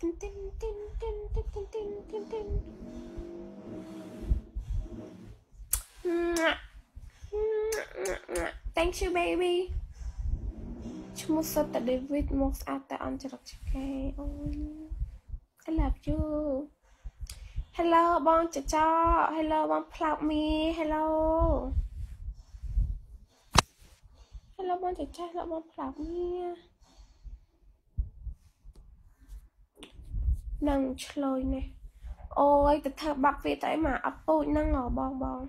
Thank you baby ឈ្មោះសុទ្ធតែ David មកស្អាតតែអន់ចរិតឆ្កែអូយ I love you Hello បងចច Hello បងផ្លោកមី Hello Hello បងចច Hello បងផ្លោកមី នឹងឆ្លើយនេះអូយទៅធ្វើបាក់វាទៅអីមកអត់ពូជហ្នឹងហ៎បងបង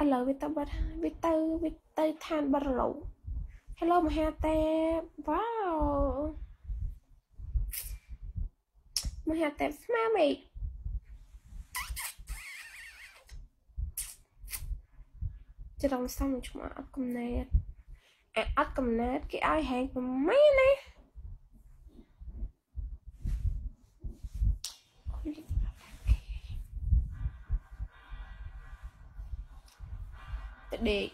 ឥឡូវវាទៅបាត់ហើយវាទៅវាទៅឋានបរលោក Hello មហាទេវ៉ាវមហាទេស្មាមីចរងសំឈ្មោះអត់កំណែត អាអត់កំណែតគេឲ្យហែងប្រម៉ែណាទៅដេក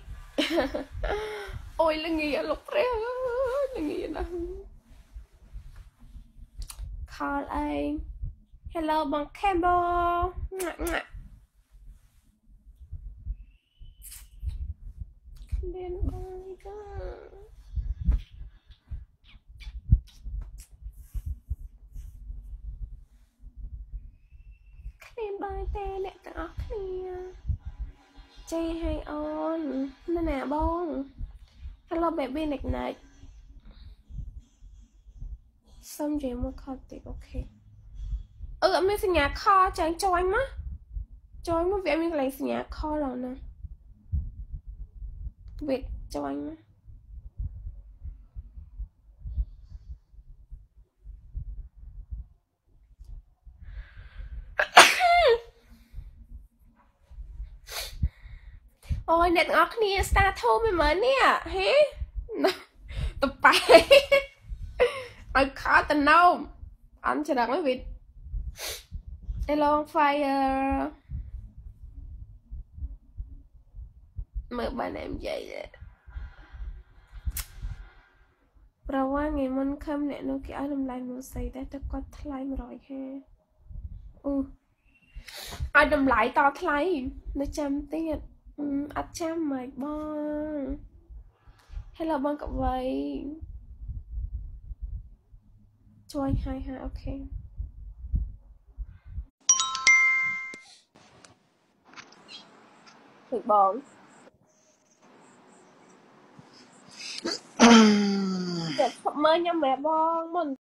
អូយល្ងាលោកព្រះអើយល្ងាណាស់ខលអី Hello បង Campbell ងាក់ងាក់គ្មានបងកាគ្មាន បាយទេអ្នកទាំងអស់គ្នាចេឲ្យអូននៅណាបង Hello baby និចនិចសុំនិយាយមួយខតតិចអូខេអឺអត់មានសញ្ញាខចាញ់ចាញ់មកចាញ់មកវាមានកន្លែងសញ្ញាខឡើយណាវាចាញ់មក អូយអ្នកទាំងអស់គ្នា star ធំមែនមើលនេះហេតប៉ែឲ្យខោតណោមអន់ច្រឹងវិញ Along fire មើលបាន em និយាយប្រវ៉ាថ្ងៃមុនខំអ្នកនោះគេឲ្យតម្លៃមួយស្អីតែទៅគាត់ថ្លៃ100ខែអូឲ្យតម្លៃតថ្លៃនៅចាំទៀត ừ, ách chăm mày bon hello bon cậu vậy? Cho anh hai ha ok. Thịt bón mơ nhau mẹ bon mình